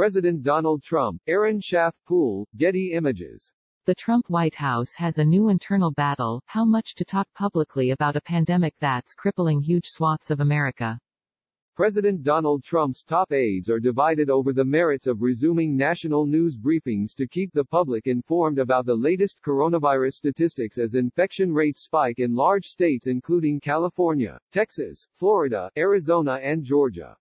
President Donald Trump, Erin Schaff Pool, Getty Images. The Trump White House has a new internal battle, how much to talk publicly about a pandemic that's crippling huge swaths of America. President Donald Trump's top aides are divided over the merits of resuming national news briefings to keep the public informed about the latest coronavirus statistics as infection rates spike in large states including California, Texas, Florida, Arizona and Georgia.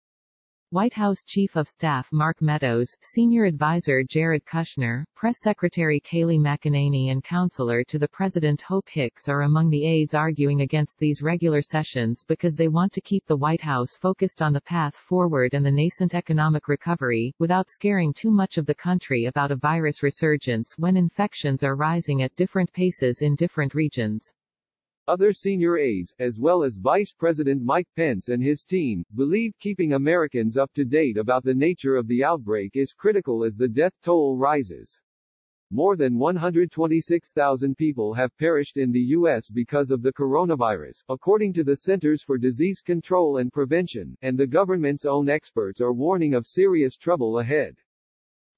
White House Chief of Staff Mark Meadows, Senior Advisor Jared Kushner, Press Secretary Kayleigh McEnany and Counselor to the President Hope Hicks are among the aides arguing against these regular sessions because they want to keep the White House focused on the path forward and the nascent economic recovery, without scaring too much of the country about a virus resurgence when infections are rising at different paces in different regions. Other senior aides, as well as Vice President Mike Pence and his team, believe keeping Americans up to date about the nature of the outbreak is critical as the death toll rises. More than 126,000 people have perished in the U.S. because of the coronavirus, according to the Centers for Disease Control and Prevention, and the government's own experts are warning of serious trouble ahead.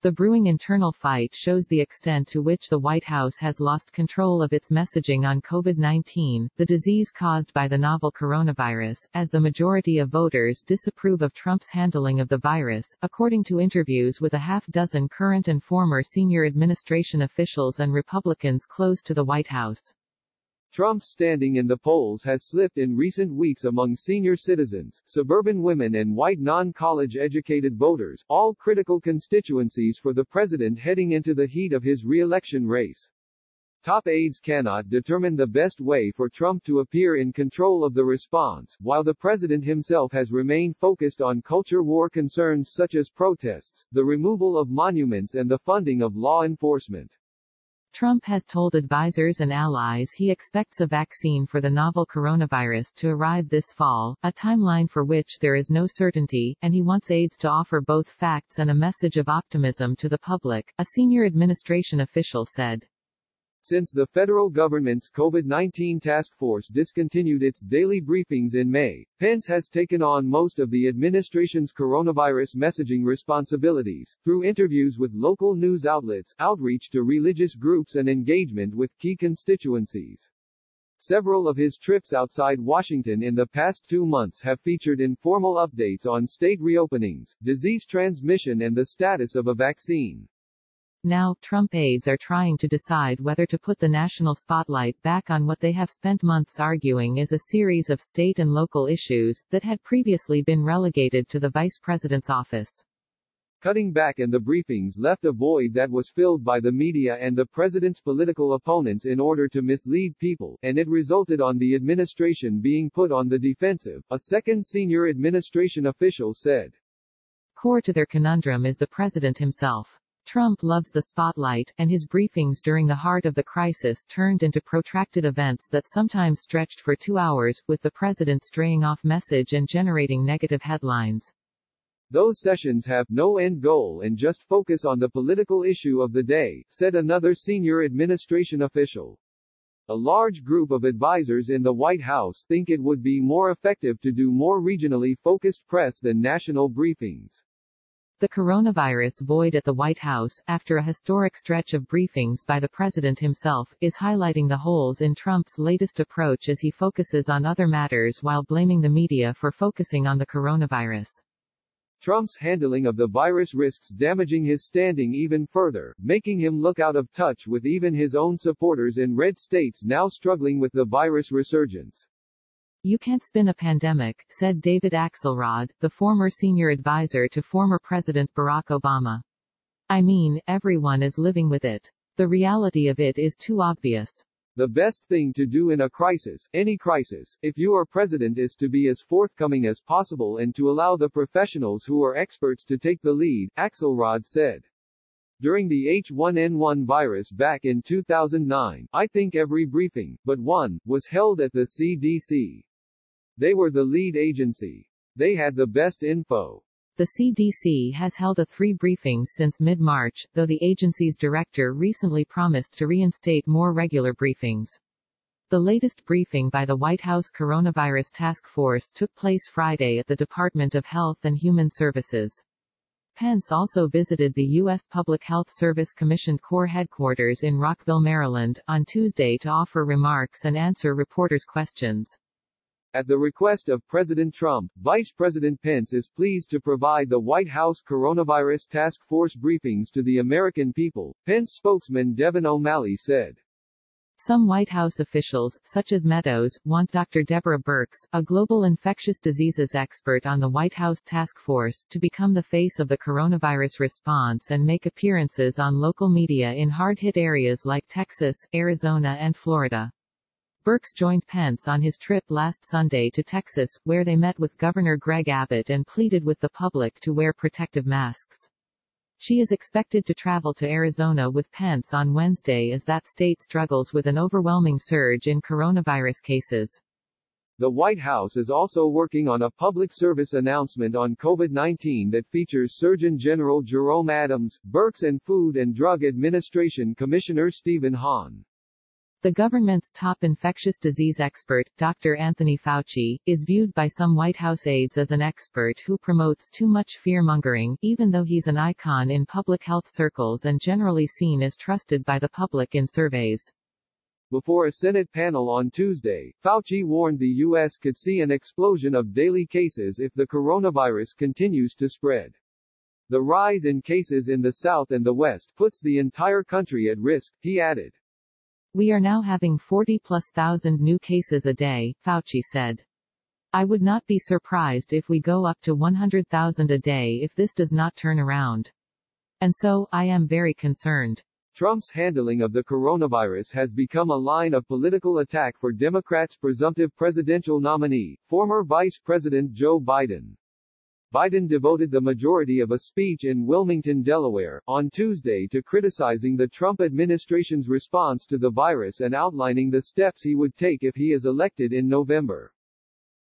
The brewing internal fight shows the extent to which the White House has lost control of its messaging on COVID-19, the disease caused by the novel coronavirus, as the majority of voters disapprove of Trump's handling of the virus, according to interviews with a half dozen current and former senior administration officials and Republicans close to the White House. Trump's standing in the polls has slipped in recent weeks among senior citizens, suburban women and white non-college educated voters, all critical constituencies for the president heading into the heat of his re-election race. Top aides cannot determine the best way for Trump to appear in control of the response, while the president himself has remained focused on culture war concerns such as protests, the removal of monuments and the funding of law enforcement. Trump has told advisers and allies he expects a vaccine for the novel coronavirus to arrive this fall, a timeline for which there is no certainty, and he wants aides to offer both facts and a message of optimism to the public, a senior administration official said. Since the federal government's COVID-19 task force discontinued its daily briefings in May, Pence has taken on most of the administration's coronavirus messaging responsibilities, through interviews with local news outlets, outreach to religious groups and engagement with key constituencies. Several of his trips outside Washington in the past two months have featured informal updates on state reopenings, disease transmission and the status of a vaccine. Now, Trump aides are trying to decide whether to put the national spotlight back on what they have spent months arguing is a series of state and local issues, that had previously been relegated to the vice president's office. Cutting back and the briefings left a void that was filled by the media and the president's political opponents in order to mislead people, and it resulted on the administration being put on the defensive, a second senior administration official said. Core to their conundrum is the president himself. Trump loves the spotlight, and his briefings during the heart of the crisis turned into protracted events that sometimes stretched for two hours, with the president straying off message and generating negative headlines. Those sessions have no end goal and just focus on the political issue of the day, said another senior administration official. A large group of advisers in the White House think it would be more effective to do more regionally focused press than national briefings. The coronavirus void at the White House, after a historic stretch of briefings by the president himself, is highlighting the holes in Trump's latest approach as he focuses on other matters while blaming the media for focusing on the coronavirus. Trump's handling of the virus risks damaging his standing even further, making him look out of touch with even his own supporters in red states now struggling with the virus resurgence. You can't spin a pandemic, said David Axelrod, the former senior advisor to former President Barack Obama. I mean, everyone is living with it. The reality of it is too obvious. The best thing to do in a crisis, any crisis, if you are president is to be as forthcoming as possible and to allow the professionals who are experts to take the lead, Axelrod said. During the H1N1 virus back in 2009, I think every briefing, but one, was held at the CDC. They were the lead agency. They had the best info. The CDC has held a three briefings since mid-March, though the agency's director recently promised to reinstate more regular briefings. The latest briefing by the White House Coronavirus Task Force took place Friday at the Department of Health and Human Services. Pence also visited the U.S. Public Health Service Commission Corps headquarters in Rockville, Maryland, on Tuesday to offer remarks and answer reporters' questions. At the request of President Trump, Vice President Pence is pleased to provide the White House Coronavirus Task Force briefings to the American people, Pence spokesman Devin O'Malley said. Some White House officials, such as Meadows, want Dr. Deborah Birx, a global infectious diseases expert on the White House task force, to become the face of the coronavirus response and make appearances on local media in hard-hit areas like Texas, Arizona and Florida. Birx joined Pence on his trip last Sunday to Texas, where they met with Governor Greg Abbott and pleaded with the public to wear protective masks. She is expected to travel to Arizona with Pence on Wednesday as that state struggles with an overwhelming surge in coronavirus cases. The White House is also working on a public service announcement on COVID-19 that features Surgeon General Jerome Adams, Birx and Food and Drug Administration Commissioner Stephen Hahn. The government's top infectious disease expert, Dr. Anthony Fauci, is viewed by some White House aides as an expert who promotes too much fear-mongering, even though he's an icon in public health circles and generally seen as trusted by the public in surveys. Before a Senate panel on Tuesday, Fauci warned the U.S. could see an explosion of daily cases if the coronavirus continues to spread. The rise in cases in the South and the West puts the entire country at risk, he added. We are now having 40 plus thousand new cases a day, Fauci said. I would not be surprised if we go up to 100,000 a day if this does not turn around. And so, I am very concerned. Trump's handling of the coronavirus has become a line of political attack for Democrats' presumptive presidential nominee, former Vice President Joe Biden. Biden devoted the majority of a speech in Wilmington, Delaware, on Tuesday to criticizing the Trump administration's response to the virus and outlining the steps he would take if he is elected in November.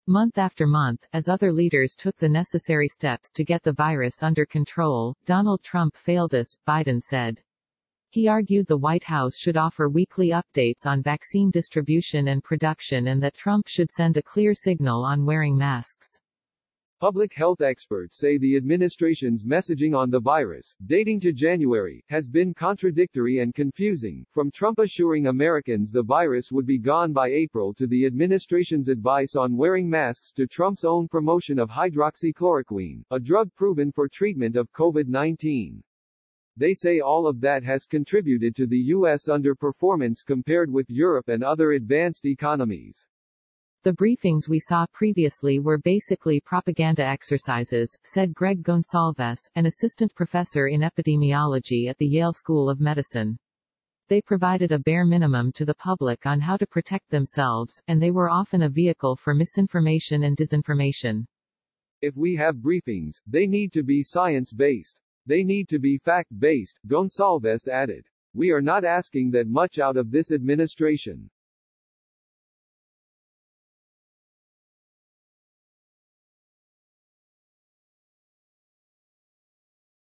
Month after month, as other leaders took the necessary steps to get the virus under control, Donald Trump failed us, Biden said. He argued the White House should offer weekly updates on vaccine distribution and production and that Trump should send a clear signal on wearing masks. Public health experts say the administration's messaging on the virus, dating to January, has been contradictory and confusing, from Trump assuring Americans the virus would be gone by April to the administration's advice on wearing masks to Trump's own promotion of hydroxychloroquine, a drug proven for treatment of COVID-19. They say all of that has contributed to the U.S. underperformance compared with Europe and other advanced economies. The briefings we saw previously were basically propaganda exercises, said Greg Gonsalves, an assistant professor in epidemiology at the Yale School of Medicine. They provided a bare minimum to the public on how to protect themselves, and they were often a vehicle for misinformation and disinformation. If we have briefings, they need to be science-based. They need to be fact-based, Gonsalves added. We are not asking that much out of this administration.